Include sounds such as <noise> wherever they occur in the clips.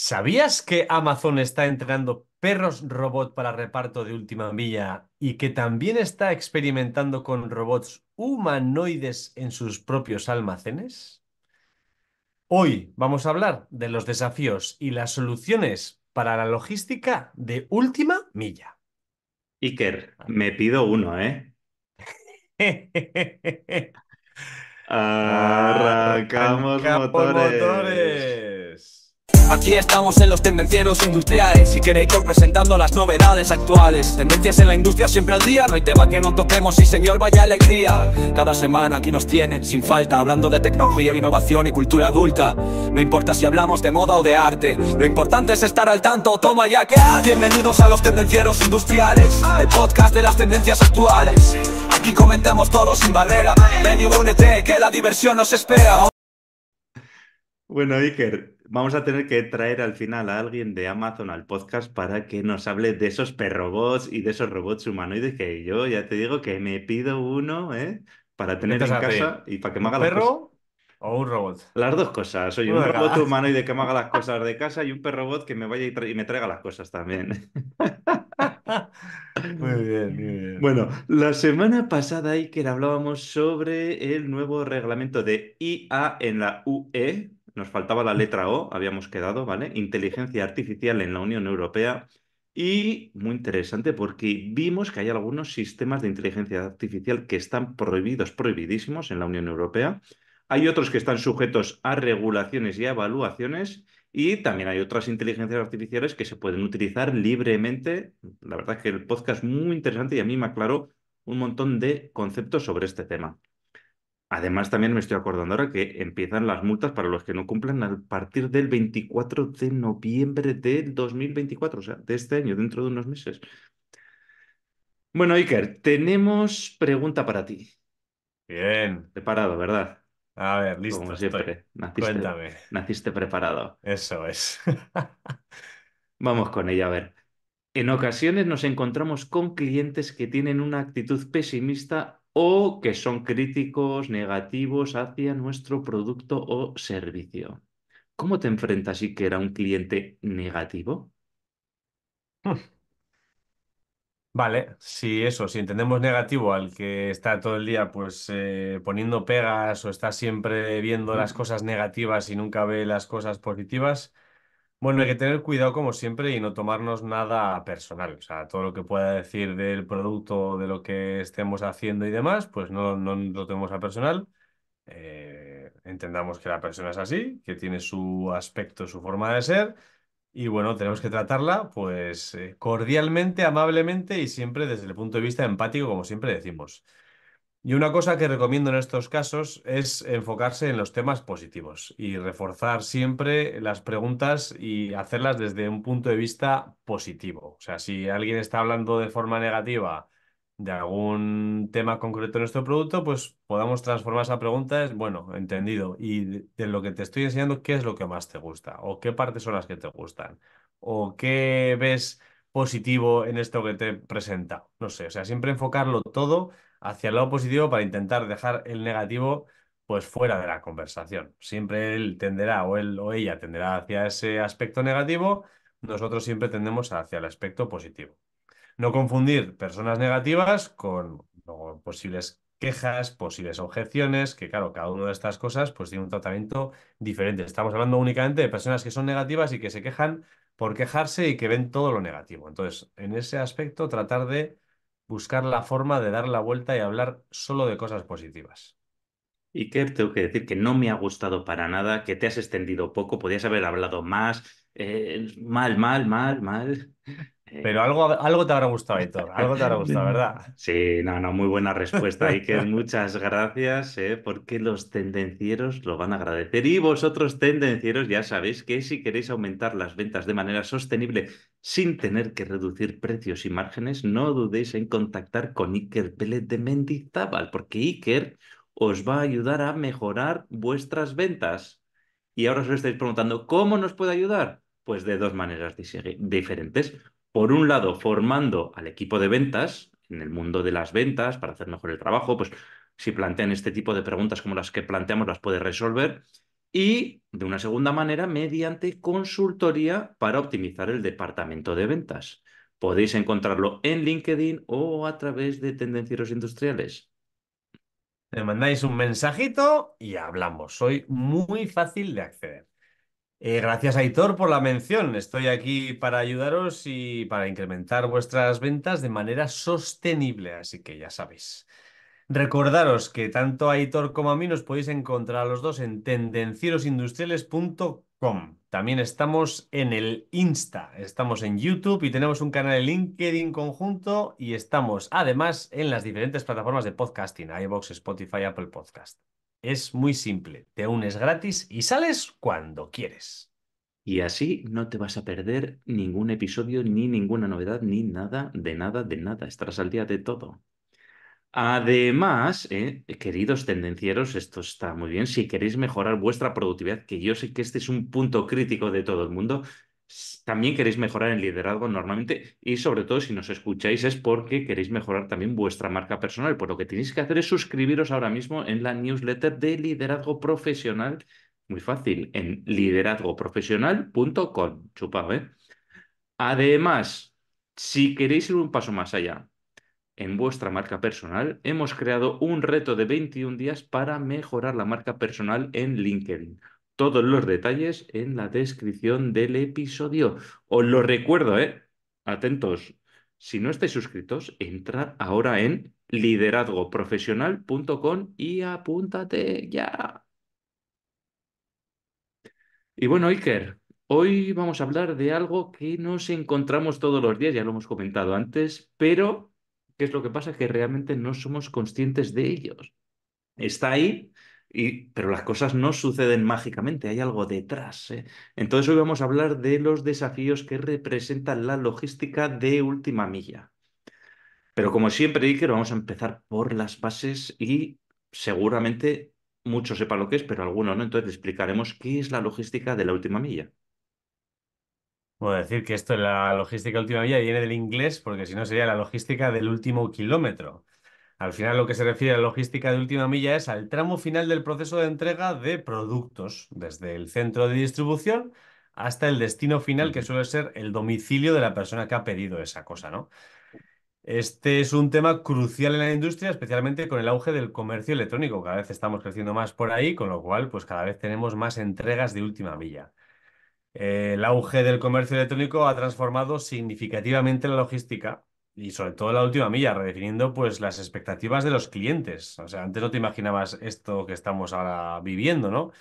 ¿Sabías que Amazon está entrenando perros robot para reparto de última milla y que también está experimentando con robots humanoides en sus propios almacenes? Hoy vamos a hablar de los desafíos y las soluciones para la logística de última milla. Iker, me pido uno, ¿eh? <laughs> Arrancamos motores. motores. Aquí estamos en los tendencieros industriales. Y Kereiko presentando las novedades actuales. Tendencias en la industria siempre al día, no hay tema que no toquemos y señor vaya alegría. Cada semana aquí nos tienen sin falta hablando de tecnología, innovación y cultura adulta. No importa si hablamos de moda o de arte, lo importante es estar al tanto, toma ya que Bienvenidos a los tendencieros industriales, el podcast de las tendencias actuales. Aquí comentamos todo sin barrera, ven y únete que la diversión nos espera. Bueno, Iker, vamos a tener que traer al final a alguien de Amazon al podcast para que nos hable de esos perrobots y de esos robots humanoides que yo ya te digo que me pido uno, ¿eh? Para tener en casa y para que me haga ¿Un las cosas. perro o un robot? Las dos cosas. Uno un robot humanoide que me haga las <laughs> cosas de casa y un perrobot que me vaya y, tra- y me traiga las cosas también. <laughs> Muy bien, muy bien. Bueno, la semana pasada, Iker, hablábamos sobre el nuevo reglamento de IA en la UE. Nos faltaba la letra O, habíamos quedado, ¿vale? Inteligencia artificial en la Unión Europea. Y muy interesante porque vimos que hay algunos sistemas de inteligencia artificial que están prohibidos, prohibidísimos en la Unión Europea. Hay otros que están sujetos a regulaciones y a evaluaciones. Y también hay otras inteligencias artificiales que se pueden utilizar libremente. La verdad es que el podcast es muy interesante y a mí me aclaró un montón de conceptos sobre este tema. Además, también me estoy acordando ahora que empiezan las multas para los que no cumplan a partir del 24 de noviembre del 2024, o sea, de este año, dentro de unos meses. Bueno, Iker, tenemos pregunta para ti. Bien. Preparado, ¿verdad? A ver, listo. Como estoy. siempre. Naciste, Cuéntame. naciste preparado. Eso es. <laughs> Vamos con ella, a ver. En ocasiones nos encontramos con clientes que tienen una actitud pesimista o que son críticos, negativos hacia nuestro producto o servicio. ¿Cómo te enfrentas si que era un cliente negativo? Vale, si eso, si entendemos negativo al que está todo el día pues eh, poniendo pegas o está siempre viendo las cosas negativas y nunca ve las cosas positivas, bueno, hay que tener cuidado como siempre y no tomarnos nada personal. O sea, todo lo que pueda decir del producto, de lo que estemos haciendo y demás, pues no, no lo tomemos a personal. Eh, entendamos que la persona es así, que tiene su aspecto, su forma de ser. Y bueno, tenemos que tratarla pues eh, cordialmente, amablemente y siempre desde el punto de vista empático, como siempre decimos. Y una cosa que recomiendo en estos casos es enfocarse en los temas positivos y reforzar siempre las preguntas y hacerlas desde un punto de vista positivo. O sea, si alguien está hablando de forma negativa de algún tema concreto de nuestro producto, pues podamos transformar esa pregunta en, bueno, entendido. Y de, de lo que te estoy enseñando, ¿qué es lo que más te gusta? ¿O qué partes son las que te gustan? ¿O qué ves positivo en esto que te he presentado? No sé, o sea, siempre enfocarlo todo hacia el lado positivo para intentar dejar el negativo pues fuera de la conversación. Siempre él tenderá o él o ella tenderá hacia ese aspecto negativo, nosotros siempre tendemos hacia el aspecto positivo. No confundir personas negativas con posibles quejas, posibles objeciones, que claro, cada una de estas cosas pues tiene un tratamiento diferente. Estamos hablando únicamente de personas que son negativas y que se quejan por quejarse y que ven todo lo negativo. Entonces, en ese aspecto, tratar de buscar la forma de dar la vuelta y hablar solo de cosas positivas. Iker, tengo que decir que no me ha gustado para nada, que te has extendido poco, podías haber hablado más. eh, mal, mal, mal, mal. Pero algo, algo te habrá gustado, Héctor. Algo te habrá <laughs> gustado, ¿verdad? Sí, no, no, muy buena respuesta, Iker. Muchas gracias, eh, porque los tendencieros lo van a agradecer. Y vosotros, tendencieros, ya sabéis que si queréis aumentar las ventas de manera sostenible sin tener que reducir precios y márgenes, no dudéis en contactar con Iker Pérez de Mendizábal, porque Iker os va a ayudar a mejorar vuestras ventas. Y ahora os estáis preguntando, ¿cómo nos puede ayudar? Pues de dos maneras diferentes. Por un lado, formando al equipo de ventas en el mundo de las ventas para hacer mejor el trabajo, pues si plantean este tipo de preguntas como las que planteamos las puede resolver. Y de una segunda manera, mediante consultoría para optimizar el departamento de ventas. Podéis encontrarlo en LinkedIn o a través de Tendencieros Industriales. Me mandáis un mensajito y hablamos. Soy muy fácil de acceder. Eh, gracias, Aitor, por la mención. Estoy aquí para ayudaros y para incrementar vuestras ventas de manera sostenible, así que ya sabéis. Recordaros que tanto a Aitor como a mí nos podéis encontrar a los dos en tendencierosindustriales.com. También estamos en el Insta, estamos en YouTube y tenemos un canal de LinkedIn conjunto y estamos además en las diferentes plataformas de podcasting, iVoox, Spotify, Apple Podcast. Es muy simple, te unes gratis y sales cuando quieres. Y así no te vas a perder ningún episodio, ni ninguna novedad, ni nada, de nada, de nada. Estarás al día de todo. Además, eh, queridos tendencieros, esto está muy bien. Si queréis mejorar vuestra productividad, que yo sé que este es un punto crítico de todo el mundo, también queréis mejorar el liderazgo normalmente y sobre todo si nos escucháis es porque queréis mejorar también vuestra marca personal. Pues lo que tenéis que hacer es suscribiros ahora mismo en la newsletter de liderazgo profesional. Muy fácil, en liderazgoprofesional.com. Chupado, ¿eh? Además, si queréis ir un paso más allá, en vuestra marca personal, hemos creado un reto de 21 días para mejorar la marca personal en LinkedIn. Todos los detalles en la descripción del episodio. Os lo recuerdo, ¿eh? Atentos. Si no estáis suscritos, entra ahora en liderazgoprofesional.com y apúntate ya. Y bueno, Iker, hoy vamos a hablar de algo que nos encontramos todos los días, ya lo hemos comentado antes, pero ¿Qué es lo que pasa? Que realmente no somos conscientes de ellos. Está ahí, y, pero las cosas no suceden mágicamente, hay algo detrás. ¿eh? Entonces hoy vamos a hablar de los desafíos que representan la logística de última milla. Pero como siempre, Iker, vamos a empezar por las bases y seguramente muchos sepan lo que es, pero algunos no. Entonces explicaremos qué es la logística de la última milla. Puedo decir que esto, la logística última milla, viene del inglés, porque si no sería la logística del último kilómetro. Al final, lo que se refiere a la logística de última milla es al tramo final del proceso de entrega de productos, desde el centro de distribución hasta el destino final, que suele ser el domicilio de la persona que ha pedido esa cosa, ¿no? Este es un tema crucial en la industria, especialmente con el auge del comercio electrónico. Cada vez estamos creciendo más por ahí, con lo cual, pues cada vez tenemos más entregas de última milla. Eh, el auge del comercio electrónico ha transformado significativamente la logística y sobre todo la última milla, redefiniendo pues las expectativas de los clientes. O sea, antes no te imaginabas esto que estamos ahora viviendo, ¿no?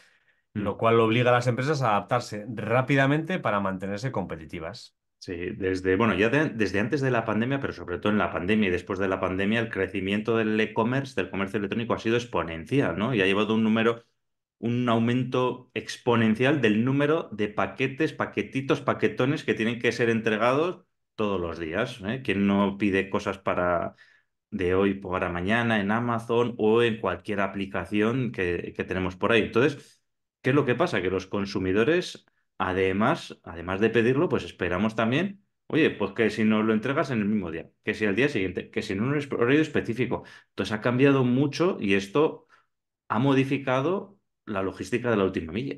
Lo Mm. cual obliga a las empresas a adaptarse rápidamente para mantenerse competitivas. Sí, desde, bueno, ya de- desde antes de la pandemia, pero sobre todo en la pandemia y después de la pandemia, el crecimiento del e-commerce, del comercio electrónico, ha sido exponencial, ¿no? Y ha llevado un número, un aumento exponencial del número de paquetes, paquetitos, paquetones que tienen que ser entregados todos los días, ¿eh? ¿Quién no pide cosas para de hoy para mañana en Amazon o en cualquier aplicación que, que tenemos por ahí? Entonces, ¿qué es lo que pasa? Que los consumidores Además, además de pedirlo, pues esperamos también, oye, pues que si nos lo entregas en el mismo día, que si al día siguiente, que si en un horario específico. Entonces ha cambiado mucho y esto ha modificado la logística de la última milla.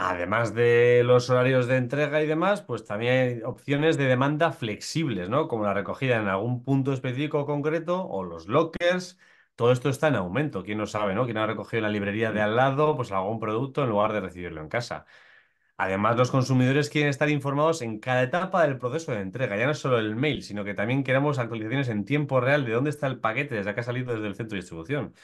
Además de los horarios de entrega y demás, pues también hay opciones de demanda flexibles, ¿no? Como la recogida en algún punto específico concreto o los lockers. Todo esto está en aumento. ¿Quién no sabe, no? ¿Quién ha recogido en la librería de al lado, pues algún producto en lugar de recibirlo en casa? Además, los consumidores quieren estar informados en cada etapa del proceso de entrega, ya no solo el mail, sino que también queremos actualizaciones en tiempo real de dónde está el paquete desde que ha salido desde el centro de distribución.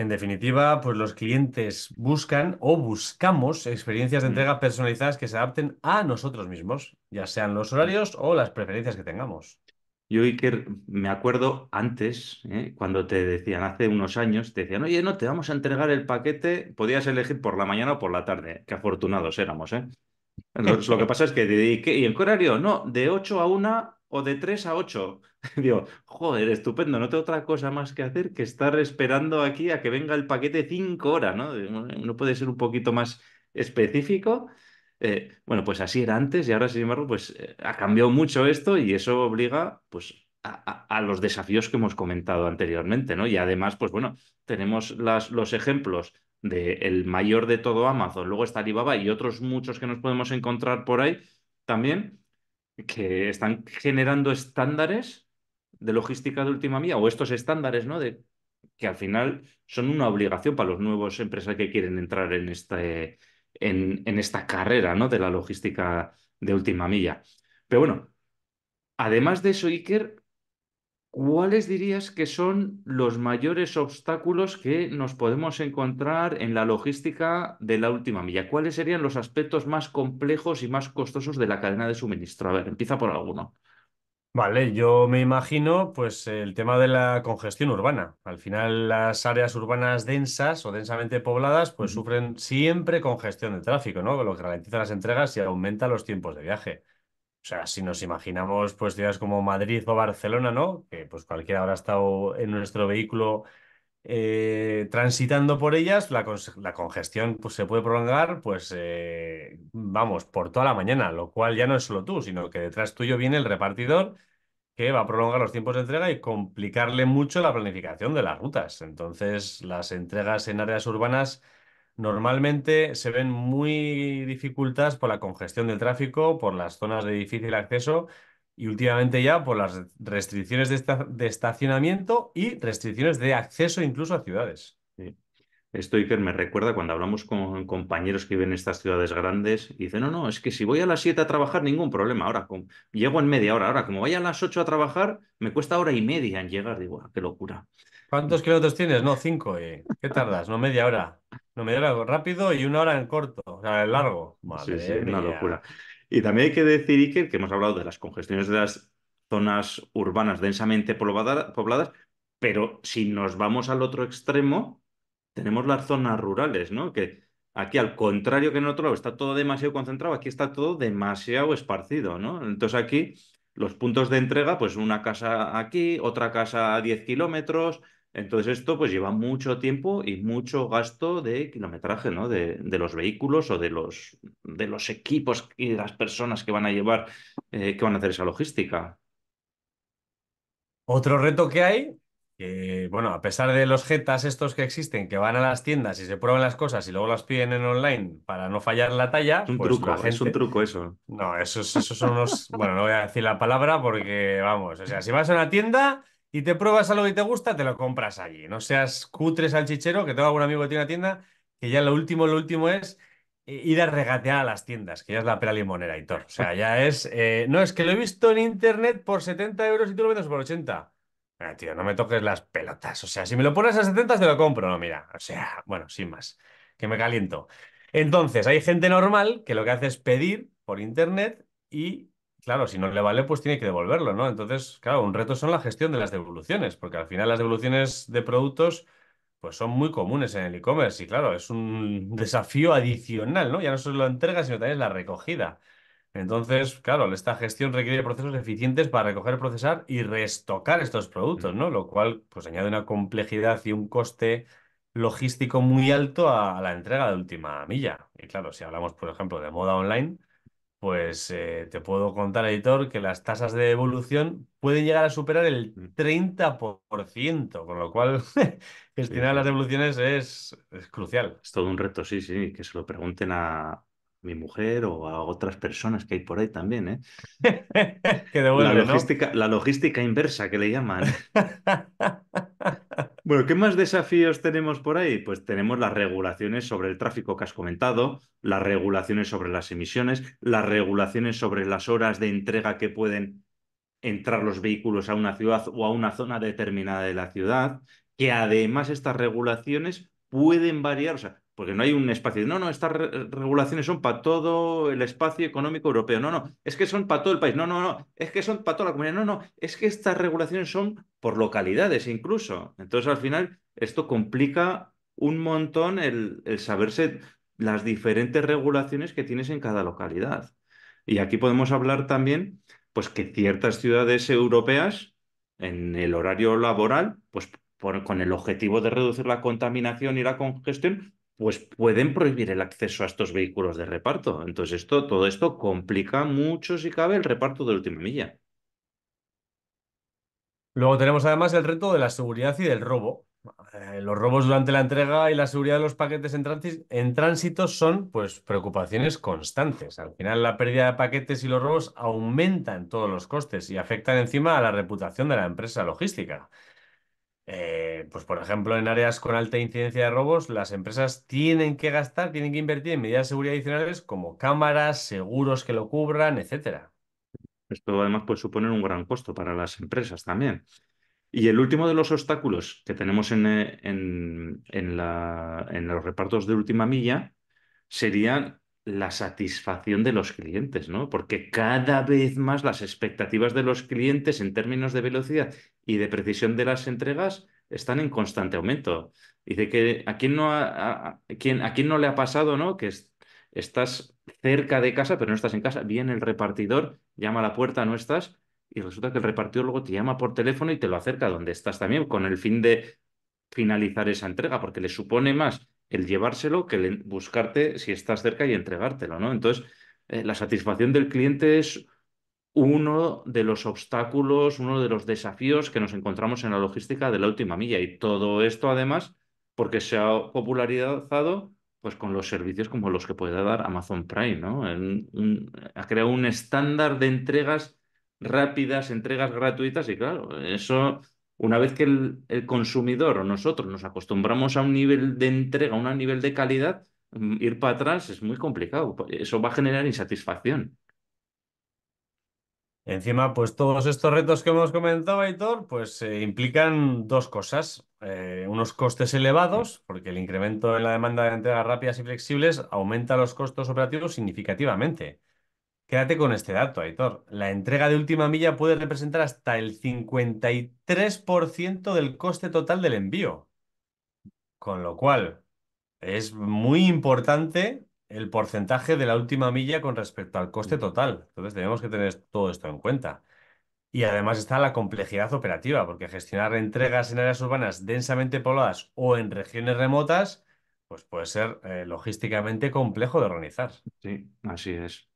En definitiva, pues los clientes buscan o buscamos experiencias de Mm. entrega personalizadas que se adapten a nosotros mismos, ya sean los horarios o las preferencias que tengamos. Yo, Iker, me acuerdo antes, ¿eh? cuando te decían, hace unos años, te decían, oye, no, te vamos a entregar el paquete, podías elegir por la mañana o por la tarde. Qué afortunados éramos, ¿eh? Lo, lo que <laughs> pasa es que ¿y en qué horario? No, de 8 a una o de 3 a 8. <laughs> Digo, joder, estupendo, no tengo otra cosa más que hacer que estar esperando aquí a que venga el paquete 5 horas, ¿no? No puede ser un poquito más específico. Eh, bueno, pues así era antes y ahora, sin embargo, pues eh, ha cambiado mucho esto y eso obliga, pues, a, a- los desafíos que hemos comentado anteriormente, ¿no? Y además, pues bueno, tenemos las, los ejemplos de el mayor de todo Amazon, luego está Alibaba y otros muchos que nos podemos encontrar por ahí también, que están generando estándares de logística de última milla, o estos estándares, ¿no? De, que al final son una obligación para los nuevos empresas que quieren entrar en, este, en, en esta carrera, ¿no? De la logística de última milla. Pero bueno, además de eso, Iker, ¿Cuáles dirías que son los mayores obstáculos que nos podemos encontrar en la logística de la última milla? ¿Cuáles serían los aspectos más complejos y más costosos de la cadena de suministro? A ver, empieza por alguno. Vale, yo me imagino pues el tema de la congestión urbana. Al final las áreas urbanas densas o densamente pobladas pues Ujú. sufren siempre congestión de tráfico, ¿no? Lo que ralentiza las entregas y aumenta los tiempos de viaje. O sea, si nos imaginamos pues ciudades como Madrid o Barcelona, ¿no? Que pues cualquiera habrá estado en nuestro vehículo eh, transitando por ellas, la, la congestión pues, se puede prolongar, pues eh, vamos, por toda la mañana, lo cual ya no es solo tú, sino que detrás tuyo viene el repartidor que va a prolongar los tiempos de entrega y complicarle mucho la planificación de las rutas. Entonces, las entregas en áreas urbanas normalmente se ven muy dificultadas por la congestión del tráfico, por las zonas de difícil acceso y últimamente ya por las restricciones de, esta- de estacionamiento y restricciones de acceso incluso a ciudades. Sí. Esto, Iker, me recuerda cuando hablamos con compañeros que viven en estas ciudades grandes y dicen, no, no, es que si voy a las 7 a trabajar, ningún problema. Ahora, llego en media hora. Ahora, como vaya a las 8 a trabajar, me cuesta hora y media en llegar. Digo, "Ah, qué locura. ¿Cuántos kilómetros tienes? No, cinco. ¿y ¿Qué tardas? No, media hora. No, media hora rápido y una hora en corto, o sea, en largo. Sí, sí, Madre una locura. Y también hay que decir, Iker, que hemos hablado de las congestiones de las zonas urbanas densamente poblada- pobladas, pero si nos vamos al otro extremo, tenemos las zonas rurales, ¿no? Que aquí, al contrario que en otro lado, está todo demasiado concentrado, aquí está todo demasiado esparcido, ¿no? Entonces aquí los puntos de entrega, pues una casa aquí, otra casa a 10 kilómetros. Entonces esto pues lleva mucho tiempo y mucho gasto de kilometraje, ¿no? De, de los vehículos o de los, de los equipos y de las personas que van a llevar, eh, que van a hacer esa logística. Otro reto que hay, que bueno, a pesar de los jetas estos que existen, que van a las tiendas y se prueban las cosas y luego las piden en online para no fallar la Es talla, un pues truco, es un truco eso. No, esos, esos son unos... Bueno, no voy a decir la palabra porque, vamos, o sea, si vas a una tienda y te pruebas algo y te gusta, te lo compras allí. No seas cutre salchichero, que tengo algún amigo que tiene una tienda, que ya lo último, lo último es eh, ir a regatear a las tiendas, que ya es la pera limonera y todo. O sea, ya es... eh, no, es que lo he visto en internet por 70 euros y tú lo vendes por 80. Ah, tío, no me toques las pelotas. O sea, si me lo pones a 70 te lo compro. No, mira. O sea, bueno, sin más. Que me caliento. Entonces, hay gente normal que lo que hace es pedir por internet y, claro, si no le vale, pues tiene que devolverlo, ¿no? Entonces, claro, un reto son la gestión de las devoluciones, porque al final las devoluciones de productos, pues son muy comunes en el e-commerce y, claro, es un <laughs> desafío adicional, ¿no? Ya no solo la entrega, sino también la recogida. Entonces, claro, esta gestión requiere procesos eficientes para recoger, procesar y restocar estos productos, ¿no? Lo cual, pues, añade una complejidad y un coste logístico muy alto a, a la entrega de última milla. Y claro, si hablamos, por ejemplo, de moda online, pues eh, te puedo contar, editor, que las tasas de devolución pueden llegar a superar el 30%, con lo cual <laughs> gestionar sí. las devoluciones es, es crucial. Es todo un reto, sí, sí, que se lo pregunten a mi mujer o a otras personas que hay por ahí también, ¿eh? <laughs> Que La devuelve, ¿no? logística, la logística inversa que le llaman. <laughs> Bueno, ¿qué más desafíos tenemos por ahí? Pues tenemos las regulaciones sobre el tráfico que has comentado, las regulaciones sobre las emisiones, las regulaciones sobre las horas de entrega que pueden entrar los vehículos a una ciudad o a una zona determinada de la ciudad, que además estas regulaciones pueden variar, o sea, porque no hay un espacio, no, no, estas re regulaciones son para todo el espacio económico europeo, no, no, es que son para todo el país, no, no, no, es que son para toda la comunidad, no, no, es que estas regulaciones son por localidades incluso. Entonces, al final, esto complica un montón el, el saberse las diferentes regulaciones que tienes en cada localidad. Y aquí podemos hablar también pues que ciertas ciudades europeas en el horario laboral, pues con el objetivo de reducir la contaminación y la congestión, pues pueden prohibir el acceso a estos vehículos de reparto. Entonces esto, todo esto complica mucho, si cabe, el reparto de última milla. Luego tenemos además el reto de la seguridad y del robo. eh, los robos durante la entrega y la seguridad de los paquetes en, en tránsito son pues preocupaciones constantes. Al final la pérdida de paquetes y los robos aumentan todos los costes y afectan encima a la reputación de la empresa logística. Eh, pues por ejemplo, en áreas con alta incidencia de robos, las empresas tienen que gastar, tienen que invertir en medidas de seguridad adicionales como cámaras, seguros que lo cubran, etcétera. Esto además puede suponer un gran costo para las empresas también. Y el último de los obstáculos que tenemos en, eh, en- en en los repartos de última milla sería la satisfacción de los clientes, ¿no? Porque cada vez más las expectativas de los clientes en términos de velocidad y de precisión de las entregas están en constante aumento. Dice que a quién no, ha- a, quién- a quién no le ha pasado, ¿no? Que es- estás cerca de casa, pero no estás en casa. Viene el repartidor, llama a la puerta, no estás, y resulta que el repartidor luego te llama por teléfono y te lo acerca donde estás también, con el fin de finalizar esa entrega, porque le supone más el llevárselo que el buscarte si estás cerca y entregártelo, ¿no? Entonces, eh, la satisfacción del cliente es uno de los obstáculos, uno de los desafíos que nos encontramos en la logística de la última milla. Y todo esto, además, porque se ha popularizado pues, con los servicios como los que puede dar Amazon Prime, ¿no? Ha creado un estándar de entregas rápidas, entregas gratuitas, y claro, eso, una vez que el, el consumidor o nosotros nos acostumbramos a un nivel de entrega, a un nivel de calidad, mm, ir para atrás es muy complicado. Eso va a generar insatisfacción. Encima, pues todos estos retos que hemos comentado, Aitor, pues eh, implican dos cosas. Eh, unos costes elevados, porque el incremento en la demanda de entregas rápidas y flexibles aumenta los costos operativos significativamente. Quédate con este dato, Aitor. La entrega de última milla puede representar hasta el 53% del coste total del envío. Con lo cual, es muy importante el porcentaje de la última milla con respecto al coste total. Entonces, tenemos que tener todo esto en cuenta. Y además está la complejidad operativa, porque gestionar entregas en áreas urbanas densamente pobladas o en regiones remotas, pues puede ser eh, logísticamente complejo de organizar. Sí, así es.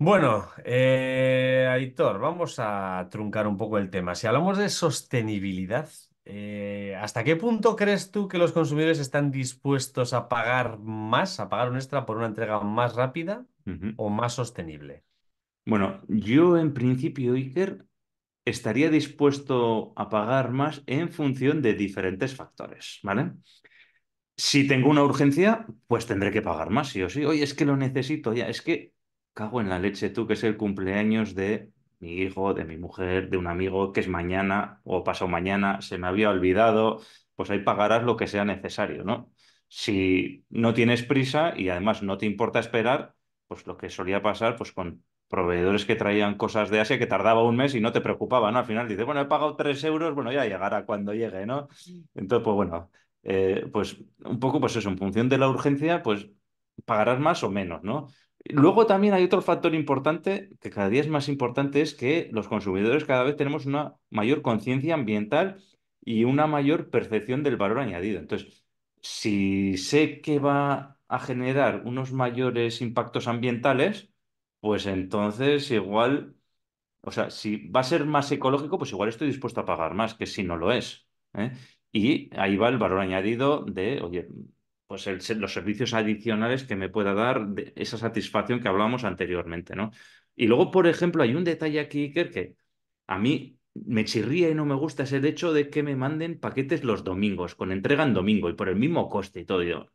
Bueno, eh, Aitor, vamos a truncar un poco el tema. Si hablamos de sostenibilidad, eh, ¿hasta qué punto crees tú que los consumidores están dispuestos a pagar más, a pagar un extra por una entrega más rápida o más sostenible? Bueno, yo en principio, Iker, estaría dispuesto a pagar más en función de diferentes factores, ¿vale? Si tengo una urgencia, pues tendré que pagar más, sí o sí. Oye, es que lo necesito ya. Es que cago en la leche tú, que es el cumpleaños de mi hijo, de mi mujer, de un amigo, que es mañana o pasado mañana, se me había olvidado, pues ahí pagarás lo que sea necesario, ¿no? Si no tienes prisa y además no te importa esperar, pues lo que solía pasar, pues con proveedores que traían cosas de Asia que tardaba un mes y no te preocupaba, ¿no? Al final dices, bueno, he pagado tres euros, bueno, ya llegará cuando llegue, ¿no? Entonces, pues bueno eh, pues un poco, pues eso, en función de la urgencia, pues pagarás más o menos, ¿no? Luego también hay otro factor importante, que cada día es más importante, es que los consumidores cada vez tenemos una mayor conciencia ambiental y una mayor percepción del valor añadido. Entonces, si sé que va a generar unos mayores impactos ambientales, pues entonces igual, o sea, si va a ser más ecológico, pues igual estoy dispuesto a pagar más que si no lo es. ¿eh? Y ahí va el valor añadido de, oye, pues el los servicios adicionales que me pueda dar de esa satisfacción que hablábamos anteriormente, ¿no? Y luego, por ejemplo, hay un detalle aquí, Iker, que a mí me chirría y no me gusta, es el hecho de que me manden paquetes los domingos, con entrega en domingo y por el mismo coste y todo. Y yo,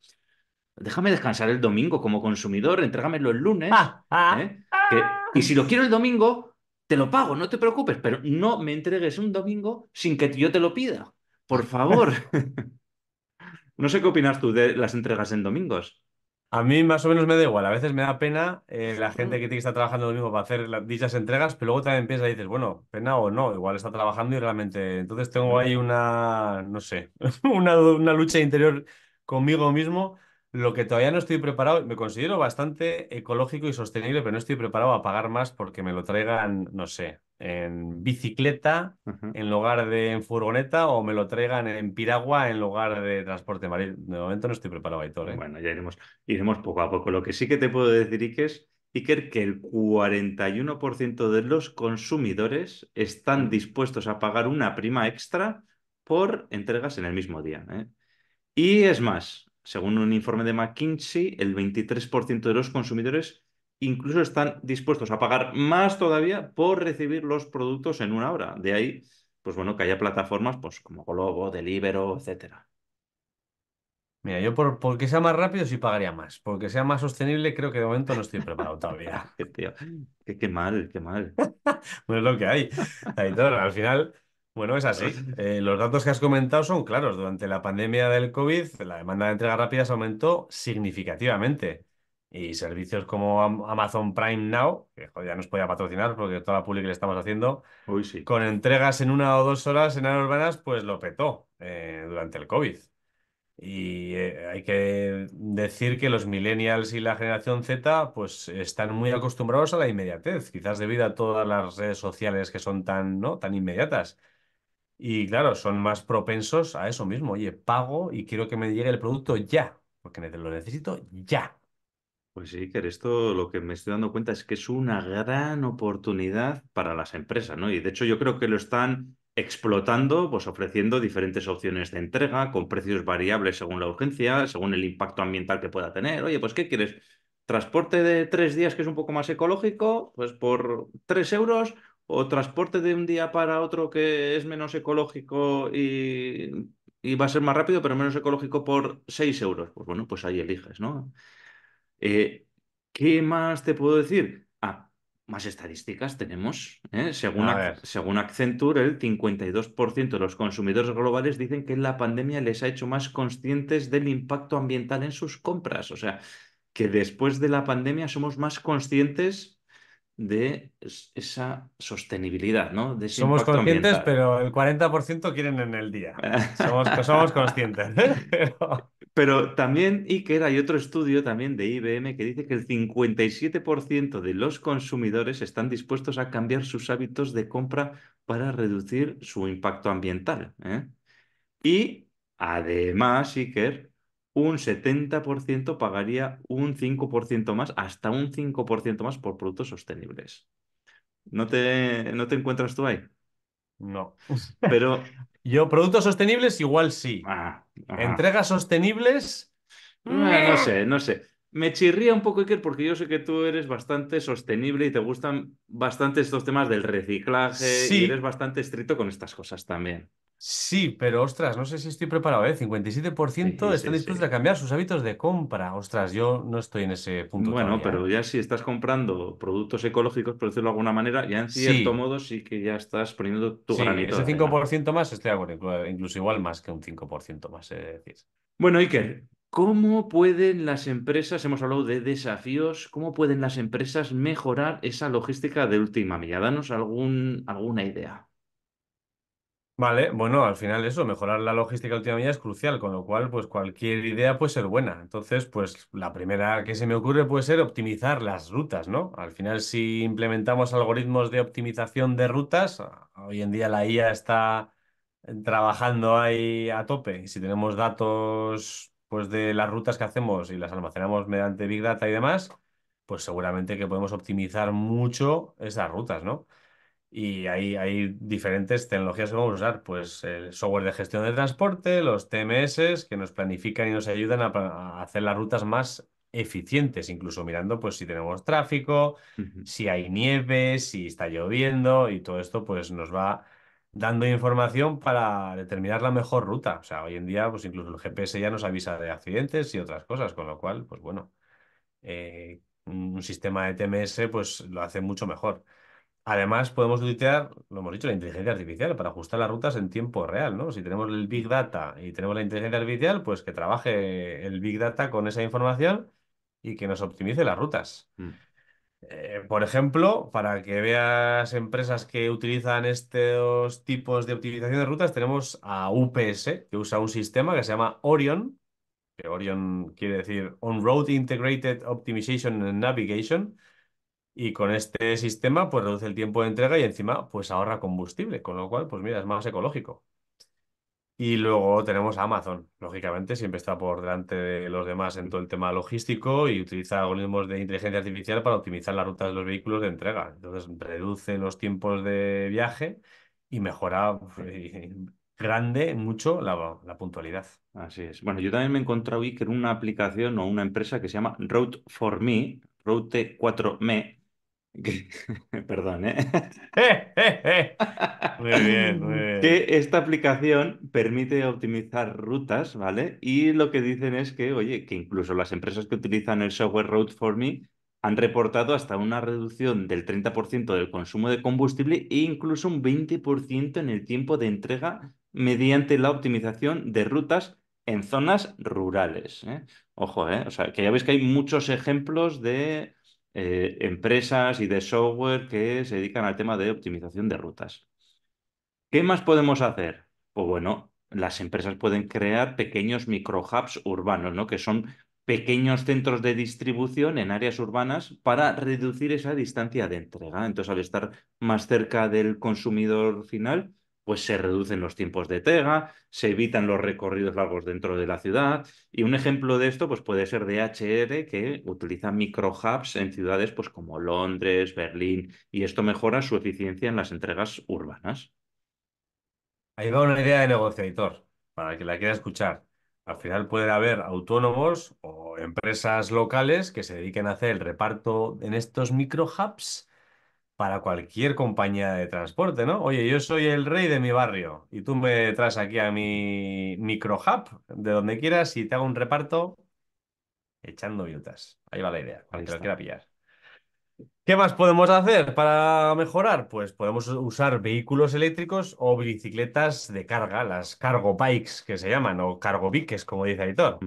déjame descansar el domingo como consumidor, entrégamelo el lunes, ¡Ah! ¡Ah! ¿eh? Que- y si lo quiero el domingo, te lo pago, no te preocupes, pero no me entregues un domingo sin que yo te lo pida. Por favor. <laughs> No sé qué opinas tú de las entregas en domingos. A mí más o menos me da igual. A veces me da pena eh, la gente que tiene que estar trabajando lo mismo para hacer las- dichas entregas, pero luego también piensas y dices, bueno, pena o no, igual está trabajando y realmente. Entonces tengo ahí una, no sé, <laughs> una, una lucha interior conmigo mismo. Lo que todavía no estoy preparado, me considero bastante ecológico y sostenible, pero no estoy preparado a pagar más porque me lo traigan, no sé, en bicicleta en lugar de en furgoneta o me lo traigan en piragua en lugar de transporte marítimo. De momento no estoy preparado, Aitor, ¿eh? Bueno, ya iremos, iremos poco a poco. Lo que sí que te puedo decir, Iker, es Iker, que el 41% de los consumidores están dispuestos a pagar una prima extra por entregas en el mismo día. ¿eh? Y es más, según un informe de McKinsey, el 23% de los consumidores incluso están dispuestos a pagar más todavía por recibir los productos en una hora. De ahí, pues bueno, que haya plataformas pues, como Globo, Deliveroo, etcétera. Mira, yo por, porque sea más rápido sí pagaría más. Porque sea más sostenible, creo que de momento no estoy preparado todavía. <laughs> Qué, tío, qué, qué mal, qué mal. <laughs> Bueno, es lo que hay. Aitor, al final, bueno, es así. Eh, los datos que has comentado son claros. Durante la pandemia del COVID, la demanda de entregas rápidas aumentó significativamente. Y servicios como Am- Amazon Prime Now, que joder, ya nos podía patrocinar porque toda la publi que le estamos haciendo, Uy, sí. con entregas en una o dos horas en áreas urbanas, pues lo petó eh, durante el COVID. Y eh, hay que decir que los millennials y la generación Z pues están muy acostumbrados a la inmediatez, quizás debido a todas las redes sociales que son tan, ¿no? tan inmediatas. Y claro, son más propensos a eso mismo. Oye, pago y quiero que me llegue el producto ya, porque lo necesito ya. Pues sí, que esto lo que me estoy dando cuenta es que es una gran oportunidad para las empresas, ¿no? Y de hecho yo creo que lo están explotando, pues ofreciendo diferentes opciones de entrega con precios variables según la urgencia, según el impacto ambiental que pueda tener. Oye, pues ¿qué quieres? ¿Transporte de tres días que es un poco más ecológico? Pues por tres euros. ¿O transporte de un día para otro que es menos ecológico y, y va a ser más rápido, pero menos ecológico por seis euros? Pues bueno, pues ahí eliges, ¿no? Eh, ¿qué más te puedo decir? Ah, más estadísticas tenemos. ¿eh? Según, Ac- según Accenture, el 52% de los consumidores globales dicen que la pandemia les ha hecho más conscientes del impacto ambiental en sus compras. O sea, que después de la pandemia somos más conscientes de es- esa sostenibilidad, ¿no? De Somos conscientes, ambiental. pero el 40% quieren en el día. Somos, somos conscientes. <laughs> Pero... Pero también, Iker, hay otro estudio también de IBM que dice que el 57% de los consumidores están dispuestos a cambiar sus hábitos de compra para reducir su impacto ambiental. ¿eh? Y además, Iker, un 70% pagaría un 5% más, hasta un 5% más por productos sostenibles. ¿No te, no te encuentras tú ahí? No. <laughs> Pero, Yo, productos sostenibles, igual sí. ah. Entregas sostenibles. Ah, no sé, no sé. Me chirría un poco, Iker, porque yo sé que tú eres bastante sostenible y te gustan bastante estos temas del reciclaje y Sí. eres bastante estricto con estas cosas también. Sí, pero ostras, no sé si estoy preparado, ¿eh? 57% Sí, están sí, dispuestos sí. a cambiar sus hábitos de compra. Ostras, yo no estoy en ese punto Bueno, todavía, pero ¿eh? ya si estás comprando productos ecológicos, por decirlo de alguna manera, ya en cierto modo sí que ya estás poniendo tu sí, granito ese de arena. 5% más estoy de acuerdo, inclu- incluso igual más que un 5% más, es decir. Bueno, Iker, ¿cómo pueden las empresas, hemos hablado de desafíos, cómo pueden las empresas mejorar esa logística de última milla? Danos algún, alguna idea. Vale, bueno, al final eso, mejorar la logística última milla es crucial, con lo cual, pues cualquier idea puede ser buena. Entonces, pues la primera que se me ocurre puede ser optimizar las rutas, ¿no? Al final, si implementamos algoritmos de optimización de rutas, a- hoy en día la IA está trabajando ahí a tope. Y si tenemos datos, pues de las rutas que hacemos y las almacenamos mediante Big Data y demás, pues seguramente que podemos optimizar mucho esas rutas, ¿no? Y hay, hay diferentes tecnologías que vamos a usar, pues el software de gestión de transporte, los TMS, que nos planifican y nos ayudan a, hacer las rutas más eficientes, incluso mirando pues si tenemos tráfico, si hay nieve, si está lloviendo y todo esto pues nos va dando información para determinar la mejor ruta. O sea, hoy en día pues incluso el GPS ya nos avisa de accidentes y otras cosas, con lo cual pues bueno, eh, un sistema de TMS pues lo hace mucho mejor. Además, podemos utilizar, lo hemos dicho, la inteligencia artificial para ajustar las rutas en tiempo real, ¿no? Si tenemos el Big Data y tenemos la inteligencia artificial, pues que trabaje el Big Data con esa información y que nos optimice las rutas. Mm. Eh, por ejemplo, para que veas empresas que utilizan estos tipos de optimización de rutas, tenemos a UPS, que usa un sistema que se llama Orion, que Orion quiere decir On-Road Integrated Optimization and Navigation y con este sistema, pues reduce el tiempo de entrega y encima, pues ahorra combustible, con lo cual, pues mira, es más ecológico. Y luego tenemos a Amazon, lógicamente, siempre está por delante de los demás en todo el tema logístico y utiliza algoritmos de inteligencia artificial para optimizar las rutas de los vehículos de entrega. Entonces, reduce los tiempos de viaje y mejora, grande mucho la, la puntualidad. Así es. Bueno, yo también me he encontrado era una aplicación o una empresa que se llama Route for Me, Route 4Me, que- <laughs> perdón, ¿eh? ¡Eh! <laughs> Muy bien, muy <laughs> bien. Que esta aplicación permite optimizar rutas, ¿vale? Y lo que dicen es que, oye, que incluso las empresas que utilizan el software Route for Me han reportado hasta una reducción del 30% del consumo de combustible e incluso un 20% en el tiempo de entrega mediante la optimización de rutas en zonas rurales. ¿eh? Ojo, ¿eh? O sea, que ya veis que hay muchos ejemplos de eh, empresas y de software que se dedican al tema de optimización de rutas. ¿Qué más podemos hacer? Pues bueno, las empresas pueden crear pequeños microhubs urbanos, ¿no? Que son pequeños centros de distribución en áreas urbanas para reducir esa distancia de entrega. Entonces, al estar más cerca del consumidor final, pues se reducen los tiempos de entrega, se evitan los recorridos largos dentro de la ciudad. Y un ejemplo de esto, pues puede ser DHR, que utiliza microhubs en ciudades pues, como Londres, Berlín, y esto mejora su eficiencia en las entregas urbanas. Ahí va una idea de negocio, editor, para el que la quiera escuchar. Al final puede haber autónomos o empresas locales que se dediquen a hacer el reparto en estos micro hubs para cualquier compañía de transporte, ¿no? Oye, yo soy el rey de mi barrio y tú me traes aquí a mi micro hub de donde quieras y te hago un reparto echando viutas. Ahí va la idea, para que lo quiera pillar. ¿Qué más podemos hacer para mejorar? Pues podemos usar vehículos eléctricos o bicicletas de carga, las cargo bikes que se llaman, o cargo bikes, como dice Editor.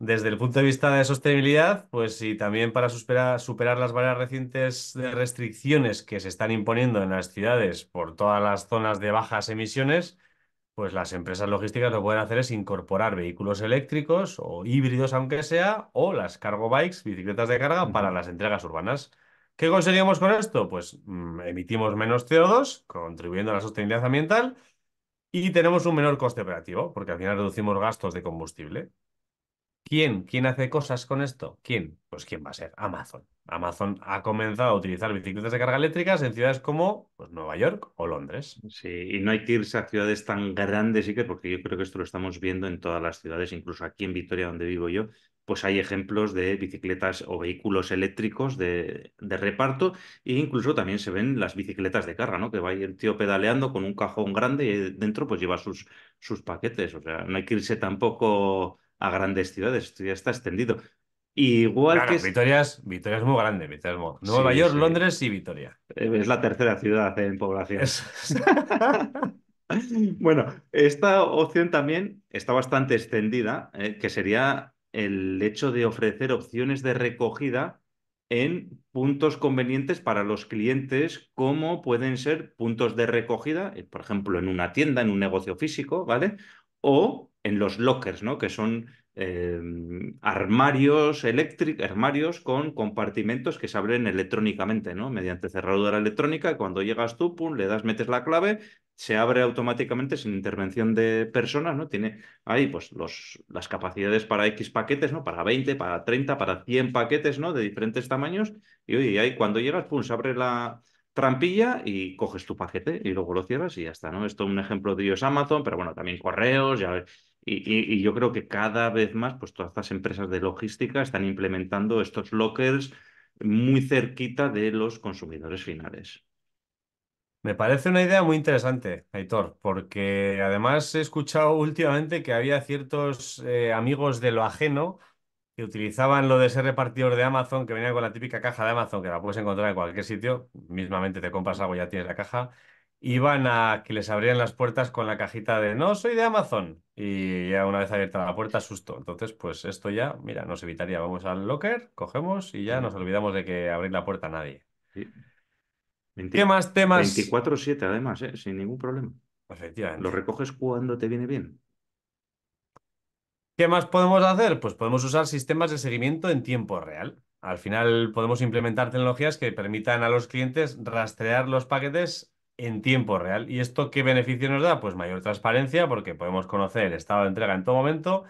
Desde el punto de vista de sostenibilidad, pues y también para superar, superar las varias recientes de restricciones que se están imponiendo en las ciudades por todas las zonas de bajas emisiones, pues las empresas logísticas lo que pueden hacer es incorporar vehículos eléctricos o híbridos, aunque sea, o las cargo bikes, bicicletas de carga, para las entregas urbanas. ¿Qué conseguimos con esto? Pues mm, emitimos menos CO2, contribuyendo a la sostenibilidad ambiental, y tenemos un menor coste operativo, porque al final reducimos gastos de combustible. ¿Quién? ¿Quién hace cosas con esto? ¿Quién? Pues ¿quién va a ser? Amazon. Amazon ha comenzado a utilizar bicicletas de carga eléctricas en ciudades como pues, Nueva York o Londres. Sí, y no hay que irse a ciudades tan grandes, que, porque yo creo que esto lo estamos viendo en todas las ciudades, incluso aquí en Vitoria, donde vivo yo, pues hay ejemplos de bicicletas o vehículos eléctricos de, de reparto, e incluso también se ven las bicicletas de carga, ¿no? Que va el tío pedaleando con un cajón grande y dentro pues lleva sus, sus paquetes. O sea, no hay que irse tampoco a grandes ciudades, esto ya está extendido. Igual Claro, que Vitoria es, Vitoria es muy grande. Vitoria es muy- Nueva Sí, York, sí. Londres y Vitoria. es la tercera ciudad en población. Es- <laughs> Bueno, esta opción también está bastante extendida, eh, que sería el hecho de ofrecer opciones de recogida en puntos convenientes para los clientes, como pueden ser puntos de recogida, eh, por ejemplo, en una tienda, en un negocio físico, ¿vale? O en los lockers, ¿no? Que son eh, armarios eléctricos, armarios con compartimentos que se abren electrónicamente, ¿no? Mediante cerradura electrónica. Cuando llegas tú, pum, le das, metes la clave, se abre automáticamente sin intervención de personas, ¿no? Tiene ahí, pues, los, las capacidades para X paquetes, ¿no? Para 20, para 30, para 100 paquetes, ¿no? De diferentes tamaños. Y ahí cuando llegas, pum, se abre la trampilla y coges tu paquete y luego lo cierras y ya está, ¿no? Esto es un ejemplo de ello es Amazon, pero bueno, también correos, ya y, y- y yo creo que cada vez más, pues todas estas empresas de logística están implementando estos lockers muy cerquita de los consumidores finales. Me parece una idea muy interesante, Aitor, porque además he escuchado últimamente que había ciertos eh, amigos de lo ajeno que utilizaban lo de ser repartidor de Amazon, que venían con la típica caja de Amazon, que la puedes encontrar en cualquier sitio, mismamente te compras algo, ya tienes la caja, iban a que les abrían las puertas con la cajita de no, soy de Amazon, y ya una vez abierta la puerta, susto. Entonces, pues esto ya, mira, nos evitaría, vamos al locker, cogemos y ya nos olvidamos de que abrir la puerta a nadie. Sí. ¿Qué más temas? 24/7 además, ¿eh? Sin ningún problema. Efectivamente. Lo recoges cuando te viene bien. ¿Qué más podemos hacer? Pues podemos usar sistemas de seguimiento en tiempo real. Al final podemos implementar tecnologías que permitan a los clientes rastrear los paquetes en tiempo real. ¿Y esto qué beneficio nos da? Pues mayor transparencia porque podemos conocer el estado de entrega en todo momento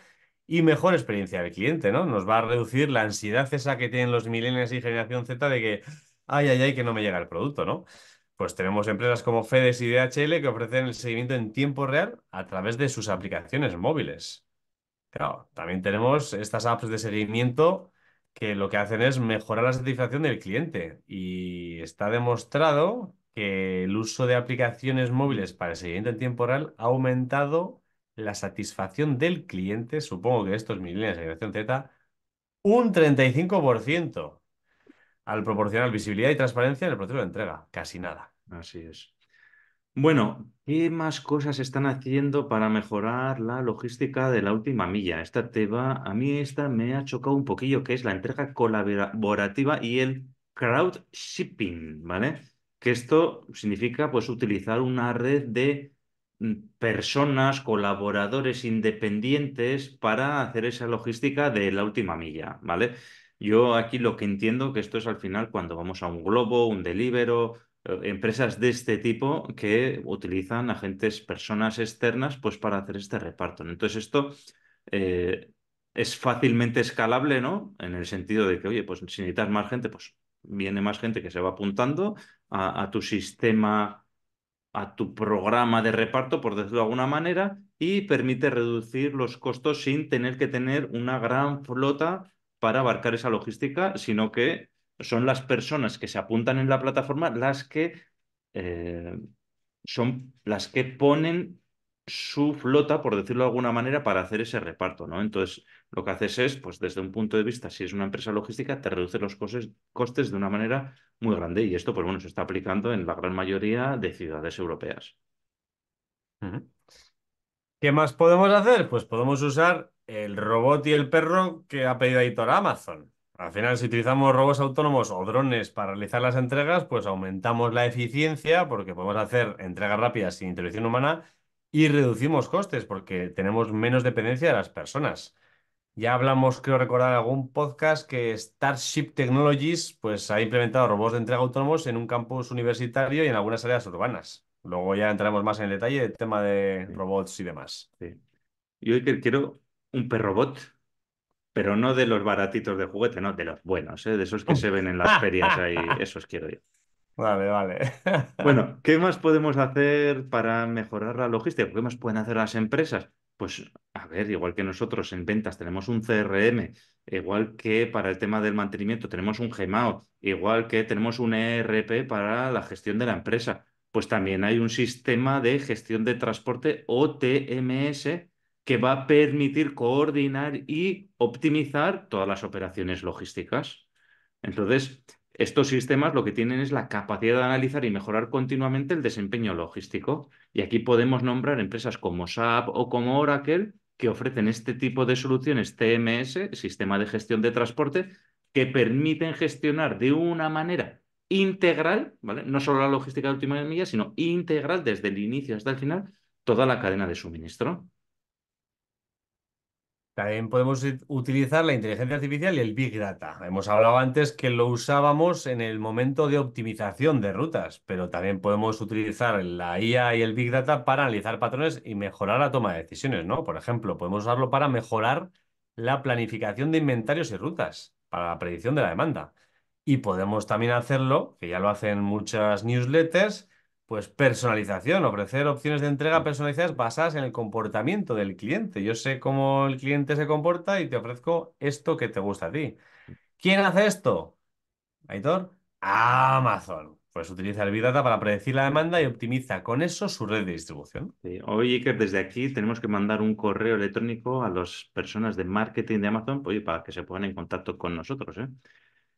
y mejor experiencia del cliente, ¿no? Nos va a reducir la ansiedad esa que tienen los millennials y generación Z de que, ay, ay, ay, que no me llega el producto, ¿no? pues tenemos empresas como FedEx y DHL que ofrecen el seguimiento en tiempo real a través de sus aplicaciones móviles. Claro, también tenemos estas apps de seguimiento que lo que hacen es mejorar la satisfacción del cliente y está demostrado que el uso de aplicaciones móviles para el seguimiento en tiempo real ha aumentado la satisfacción del cliente, supongo que esto es millennials de generación Z, un 35% al proporcionar visibilidad y transparencia en el proceso de entrega. Casi nada. Así es. Bueno, ¿qué más cosas están haciendo para mejorar la logística de la última milla? Esta te va, a mí esta me ha chocado un poquillo, que es la entrega colaborativa y el crowd shipping, ¿vale? Que esto significa pues utilizar una red de mm, personas, colaboradores independientes para hacer esa logística de la última milla, ¿vale? Yo aquí lo que entiendo que esto es al final cuando vamos a un Globo, un Delivero, eh, empresas de este tipo que utilizan agentes, personas externas, pues para hacer este reparto. Entonces esto eh, es fácilmente escalable, ¿no? En el sentido de que, oye, pues si necesitas más gente, pues viene más gente que se va apuntando a, tu sistema a tu programa de reparto, por decirlo de alguna manera, y permite reducir los costos sin tener que tener una gran flota para abarcar esa logística, sino que son las personas que se apuntan en la plataforma las que eh, son las que ponen su flota, por decirlo de alguna manera, para hacer ese reparto, ¿no? Entonces, lo que haces es, pues desde un punto de vista, si es una empresa logística, te reduce los costes, de una manera muy grande y esto, pues bueno, se está aplicando en la gran mayoría de ciudades europeas. ¿Qué más podemos hacer? Pues podemos usar el robot y el perro que ha pedido Aitor a Amazon. Al final, si utilizamos robots autónomos o drones para realizar las entregas, pues aumentamos la eficiencia porque podemos hacer entregas rápidas sin intervención humana y reducimos costes porque tenemos menos dependencia de las personas. Ya hablamos, creo recordar, en algún podcast que Starship Technologies pues, ha implementado robots de entrega autónomos en un campus universitario y en algunas áreas urbanas. Luego ya entraremos más en el detalle del tema de robots y demás. Sí. Yo quiero un perrobot, pero no de los baratitos de juguete, no, de los buenos, ¿eh? de esos que se ven en las ferias ahí, <laughs> esos quiero yo. Vale, vale. Bueno, ¿qué más podemos hacer para mejorar la logística? ¿Qué más pueden hacer las empresas? Pues, a ver, igual que nosotros en ventas tenemos un CRM, igual que para el tema del mantenimiento tenemos un Gmao, igual que tenemos un ERP para la gestión de la empresa, pues también hay un sistema de gestión de transporte o TMS que va a permitir coordinar y optimizar todas las operaciones logísticas. Entonces, estos sistemas lo que tienen es la capacidad de analizar y mejorar continuamente el desempeño logístico. Y aquí podemos nombrar empresas como SAP o como Oracle que ofrecen este tipo de soluciones TMS, sistema de gestión de transporte, que permiten gestionar de una manera integral, ¿vale? No solo la logística de última milla, sino integral desde el inicio hasta el final, toda la cadena de suministro. También podemos utilizar la inteligencia artificial y el Big Data. Hemos hablado antes que lo usábamos en el momento de optimización de rutas, pero también podemos utilizar la IA y el Big Data para analizar patrones y mejorar la toma de decisiones, ¿no? Por ejemplo, podemos usarlo para mejorar la planificación de inventarios y rutas, para la predicción de la demanda. Y podemos también hacerlo, que ya lo hacen muchas newsletters, pues personalización, ofrecer opciones de entrega personalizadas basadas en el comportamiento del cliente. Yo sé cómo el cliente se comporta y te ofrezco esto que te gusta a ti. ¿Quién hace esto? Aitor, Amazon. Pues utiliza el Big Data para predecir la demanda y optimiza con eso su red de distribución. Sí. Oye, Iker, desde aquí tenemos que mandar un correo electrónico a las personas de marketing de Amazon pues, para que se pongan en contacto con nosotros. ¿eh?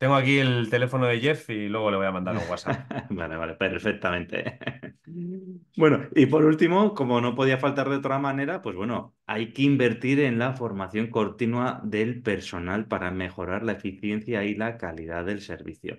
Tengo aquí el teléfono de Jeff y luego le voy a mandar un WhatsApp. <laughs> vale, vale, perfectamente. <laughs> bueno, y por último, como no podía faltar de otra manera, pues bueno, hay que invertir en la formación continua del personal para mejorar la eficiencia y la calidad del servicio.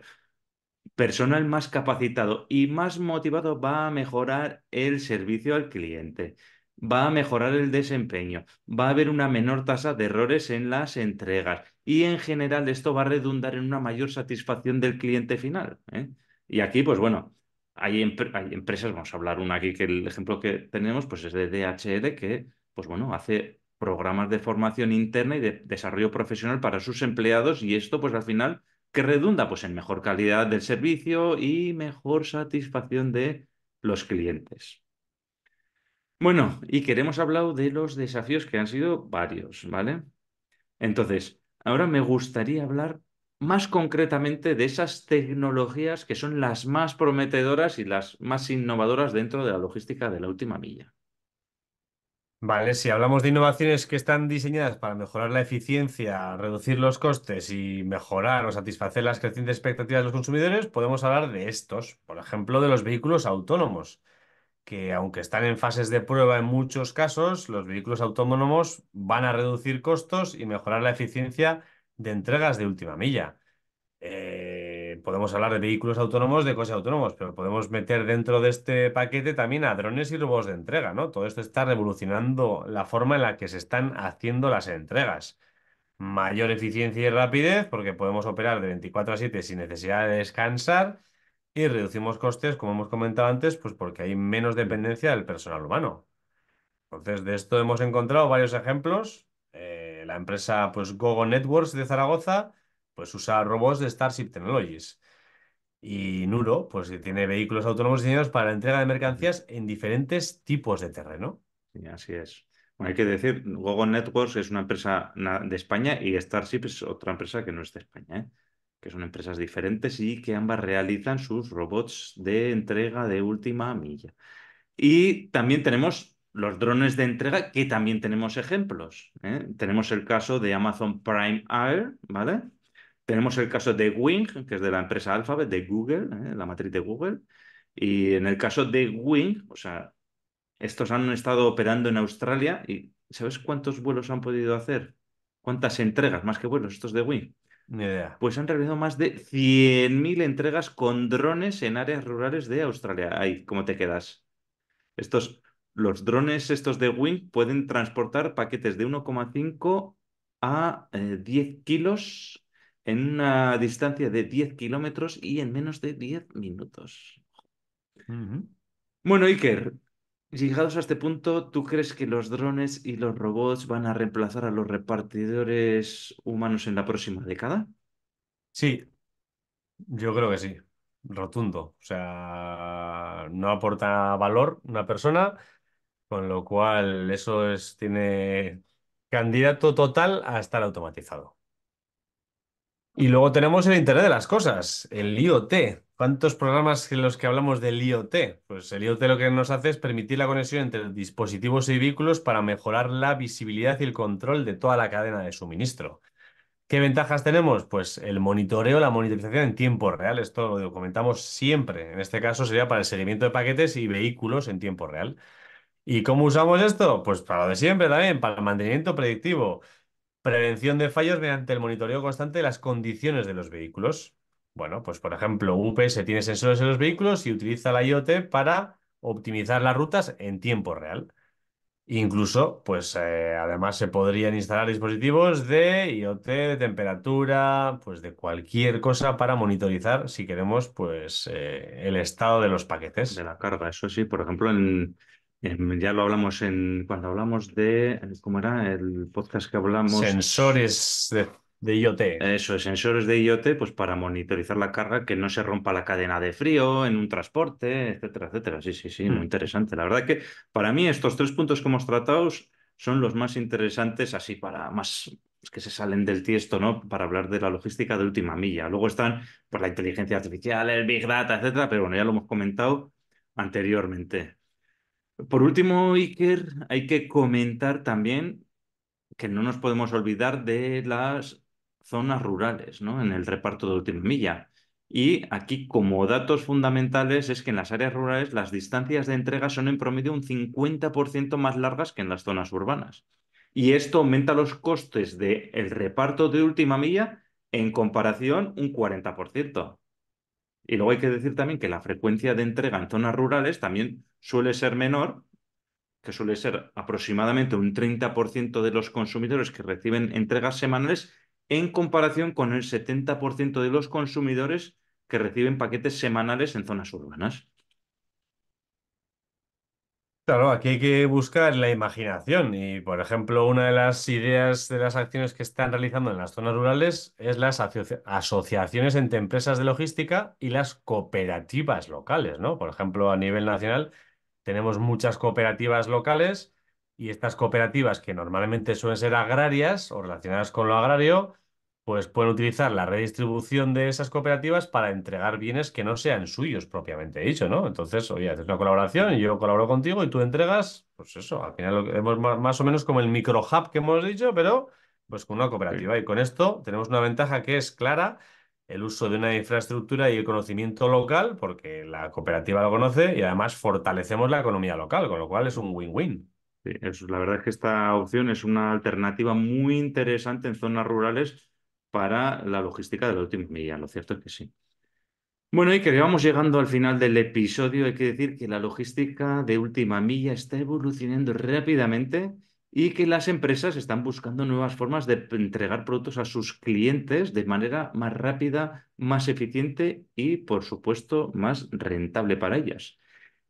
Personal más capacitado y más motivado va a mejorar el servicio al cliente va a mejorar el desempeño, va a haber una menor tasa de errores en las entregas y en general esto va a redundar en una mayor satisfacción del cliente final. ¿eh? Y aquí, pues bueno, hay, empresas, vamos a hablar una aquí que el ejemplo que tenemos pues es de DHL que, pues bueno, hace programas de formación interna y de desarrollo profesional para sus empleados y esto pues al final que redunda pues, en mejor calidad del servicio y mejor satisfacción de los clientes. Bueno, y queremos hablar de los desafíos que han sido varios, ¿vale? Entonces, ahora me gustaría hablar más concretamente de esas tecnologías que son las más prometedoras y las más innovadoras dentro de la logística de la última milla. Vale, si hablamos de innovaciones que están diseñadas para mejorar la eficiencia, reducir los costes y mejorar o satisfacer las crecientes expectativas de los consumidores, podemos hablar de estos, por ejemplo, de los vehículos autónomos, que aunque están en fases de prueba en muchos casos, los vehículos autónomos van a reducir costos y mejorar la eficiencia de entregas de última milla. Eh, podemos hablar de vehículos autónomos, de coches autónomos, pero podemos meter dentro de este paquete también a drones y robots de entrega, ¿no? Todo esto está revolucionando la forma en la que se están haciendo las entregas. Mayor eficiencia y rapidez, porque podemos operar de 24 a 7 sin necesidad de descansar y reducimos costes, como hemos comentado antes, pues porque hay menos dependencia del personal humano. Entonces, de esto hemos encontrado varios ejemplos. Eh, la empresa, pues, Gogo Networks de Zaragoza pues usa robots de Starship Technologies. Y Nuro, pues tiene vehículos autónomos diseñados para la entrega de mercancías en diferentes tipos de terreno. Sí, así es. Bueno, hay que decir, Gogo Networks es una empresa de España y Starship es otra empresa que no es de España, ¿eh? Que son empresas diferentes y que ambas realizan sus robots de entrega de última milla. Y también tenemos los drones de entrega, que también tenemos ejemplos. ¿eh? Tenemos el caso de Amazon Prime Air, ¿vale? Tenemos el caso de Wing, que es de la empresa Alphabet, de Google, ¿eh? la matriz de Google. Y en el caso de Wing, o sea, estos han estado operando en Australia y ¿sabes cuántos vuelos han podido hacer? ¿Cuántas entregas, más que vuelos, estos de Wing? Ni idea. Pues han realizado más de 100.000 entregas con drones en áreas rurales de Australia. Ahí, ¿cómo te quedas? Estos, los drones estos de Wing pueden transportar paquetes de 1,5 a 10 eh, kilos en una distancia de 10 kilómetros y en menos de 10 minutos. Bueno, Iker, llegados a este punto, ¿tú crees que los drones y los robots van a reemplazar a los repartidores humanos en la próxima década? Sí, yo creo que sí, rotundo. O sea, no aporta valor una persona, con lo cual eso es, tiene candidato total a estar automatizado. Y luego tenemos el Internet de las Cosas, el IoT. ¿Cuántos programas en los que hablamos del IoT? Pues el IoT lo que nos hace es permitir la conexión entre dispositivos y vehículos para mejorar la visibilidad y el control de toda la cadena de suministro. ¿Qué ventajas tenemos? Pues el monitoreo, la monitorización en tiempo real. Esto lo comentamos siempre. En este caso sería para el seguimiento de paquetes y vehículos en tiempo real. ¿Y cómo usamos esto? Pues para lo de siempre también, para el mantenimiento predictivo. Prevención de fallos mediante el monitoreo constante de las condiciones de los vehículos. Bueno, pues por ejemplo, UPS tiene sensores en los vehículos y utiliza la IoT para optimizar las rutas en tiempo real. Incluso, pues eh, además se podrían instalar dispositivos de IoT, de temperatura, pues de cualquier cosa para monitorizar, si queremos, pues eh, el estado de los paquetes. De la carga, eso sí, por ejemplo, en, ya lo hablamos en cuando hablamos de, ¿cómo era? El podcast que hablamos. Sensores de, IoT. Eso, sensores de IoT, pues para monitorizar la carga, que no se rompa la cadena de frío en un transporte, etcétera, etcétera. Sí, sí, sí, muy hmm. interesante. La verdad que para mí estos tres puntos que hemos tratado son los más interesantes, así para más que se salen del tiesto, ¿no? Para hablar de la logística de última milla. Luego están pues, la inteligencia artificial, el Big Data, etcétera, pero bueno, ya lo hemos comentado anteriormente. Por último, Iker, hay que comentar también que no nos podemos olvidar de las zonas rurales, ¿no? En el reparto de última milla. Y aquí, como datos fundamentales, es que en las áreas rurales las distancias de entrega son en promedio un 50% más largas que en las zonas urbanas. Y esto aumenta los costes del reparto de última milla en comparación un 40%. Y luego hay que decir también que la frecuencia de entrega en zonas rurales también suele ser menor, que suele ser aproximadamente un 30% de los consumidores que reciben entregas semanales en comparación con el 70% de los consumidores que reciben paquetes semanales en zonas urbanas. Claro, aquí hay que buscar la imaginación y, por ejemplo, una de las ideas de las acciones que están realizando en las zonas rurales es las asocia- asociaciones entre empresas de logística y las cooperativas locales, ¿no? Por ejemplo, a nivel nacional tenemos muchas cooperativas locales y estas cooperativas que normalmente suelen ser agrarias o relacionadas con lo agrario, pues pueden utilizar la redistribución de esas cooperativas para entregar bienes que no sean suyos propiamente dicho, ¿no? Entonces, oye, haces una colaboración y yo colaboro contigo y tú entregas, pues eso, al final hemos más o menos como el micro hub que hemos dicho, pero pues con una Sí. cooperativa. Y con esto tenemos una ventaja que es clara, el uso de una infraestructura y el conocimiento local, porque la cooperativa lo conoce y además fortalecemos la economía local, con lo cual es un win-win. Sí, la verdad es que esta opción es una alternativa muy interesante en zonas rurales para la logística de la última milla. Lo cierto es que sí. Bueno, y que vamos llegando al final del episodio. Hay que decir que la logística de última milla está evolucionando rápidamente y que las empresas están buscando nuevas formas de entregar productos a sus clientes de manera más rápida, más eficiente y, por supuesto, más rentable para ellas.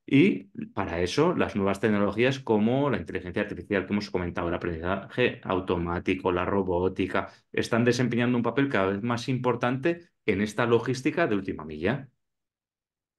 Y para eso, las nuevas tecnologías como la inteligencia artificial que hemos comentado, el aprendizaje automático, la robótica, están desempeñando un papel cada vez más importante en esta logística de última milla.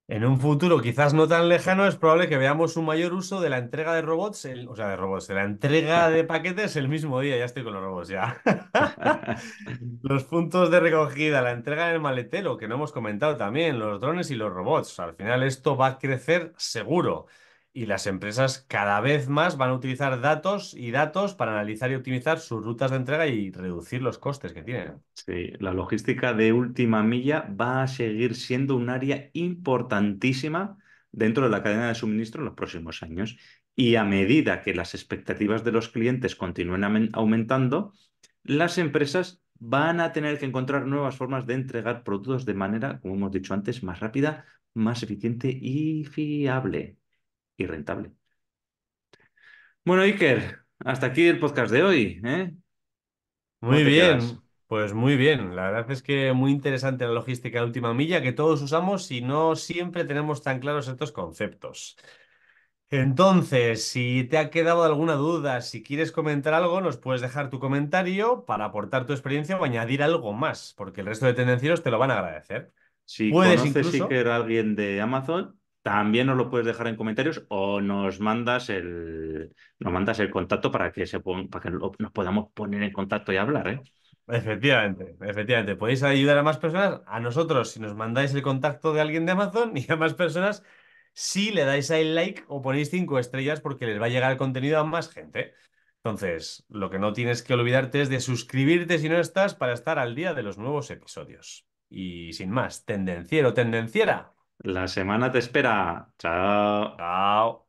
En un futuro quizás no tan lejano es probable que veamos un mayor uso de la entrega de robots, el- o sea, de robots, de la entrega de <laughs> paquetes el mismo día. Ya estoy con los robots ya. <laughs> Los puntos de recogida, la entrega en el maletero, que no hemos comentado también, los drones y los robots. Al final esto va a crecer seguro y las empresas cada vez más van a utilizar datos y datos para analizar y optimizar sus rutas de entrega y reducir los costes que tienen. Sí, la logística de última milla va a seguir siendo un área importantísima dentro de la cadena de suministro en los próximos años. Y a medida que las expectativas de los clientes continúen aumentando, las empresas van a tener que encontrar nuevas formas de entregar productos de manera, como hemos dicho antes, más rápida, más eficiente y fiable y rentable. Bueno, Iker, hasta aquí el podcast de hoy, ¿eh? ¿Cómo Muy te bien, pues muy bien. La verdad es que muy interesante la logística de última milla que todos usamos y no siempre tenemos tan claros estos conceptos. Entonces, si te ha quedado alguna duda, si quieres comentar algo, nos puedes dejar tu comentario para aportar tu experiencia o añadir algo más, porque el resto de tendencieros te lo van a agradecer. Si Puedes conoces, incluso, Iker, a alguien de Amazon, también nos lo puedes dejar en comentarios o nos mandas el, nos mandas el contacto para que, se pon- para que nos podamos poner en contacto y hablar, ¿eh? efectivamente, efectivamente, podéis ayudar a más personas, a nosotros si nos mandáis el contacto de alguien de Amazon <laughs> y a más personas si le dais al like o ponéis cinco estrellas porque les va a llegar el contenido a más gente. Entonces, lo que no tienes que olvidarte es de suscribirte si no estás para estar al día de los nuevos episodios. Y sin más, tendenciero, tendenciera. La semana te espera. Chao. Chao.